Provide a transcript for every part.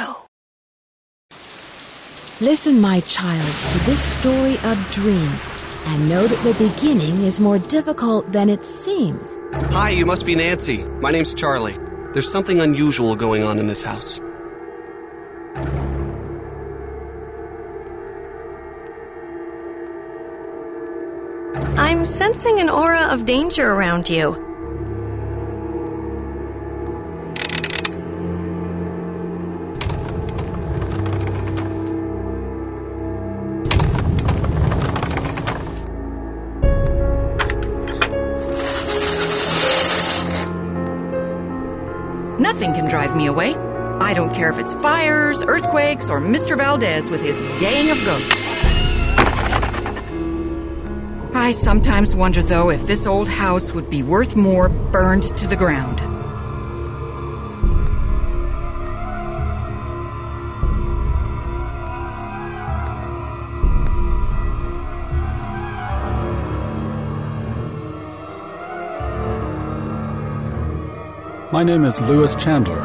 go. Listen, my child, to this story of dreams, and know that the beginning is more difficult than it seems. Hi, you must be Nancy. My name's Charlie. There's something unusual going on in this house. I'm sensing an aura of danger around you. Nothing can drive me away. I don't care if it's fires, earthquakes, or Mr. Valdez with his gang of ghosts. I sometimes wonder, though, if this old house would be worth more burned to the ground. My name is Louis Chandler.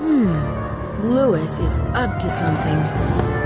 Hmm. Louis is up to something.